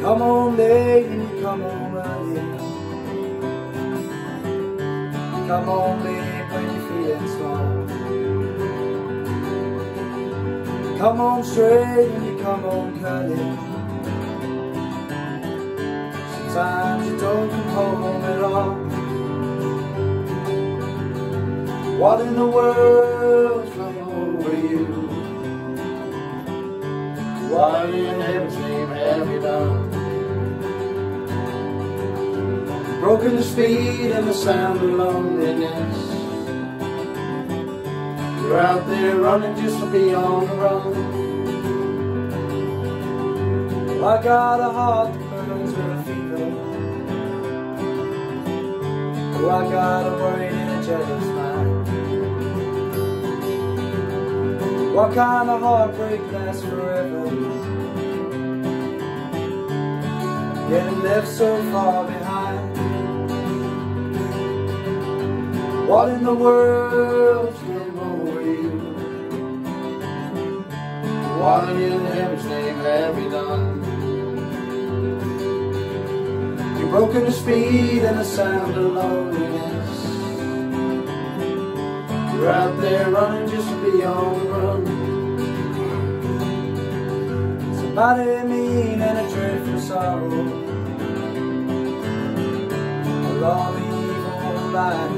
Come on, lady, come on running. Come on, babe, when you're feeling small. Come on straight and you come on cutting. Sometimes you don't come home at all. What in the world's wrong with you? Why in heaven's name have you done? Broken speed and the sound of loneliness. You're out there running just to be on the run. Well, I got a heart that burns with a fever. Oh, I got a worried and a jealous mind. What kind of heartbreak lasts forever? Getting left so far behind. What in the world come over you? What in heaven's name have you done? You've broken the speed and the sound of loneliness. You're out there running just to be on the run. Somebody mean and a dreadful sorrow. A long evil light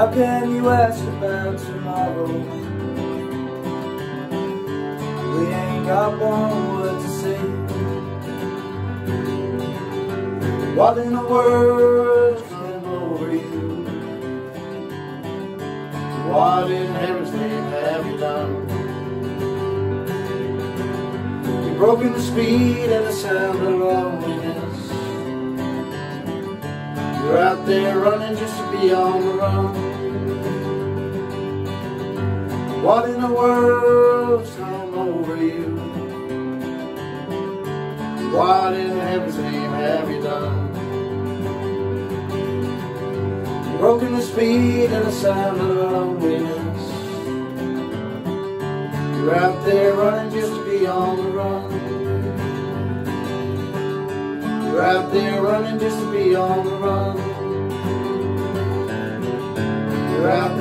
How can you ask about tomorrow? We ain't got one word to say. What in the world come over you? What in heaven's name have you done? You've broken the speed and the sound of loneliness. You're out there running just to be on the run. What in the world's come over you? What in heaven's name have you done? Broken the speed and the sound of loneliness. You're out there running just to be on the run. You're out there running just to be on the run. You're out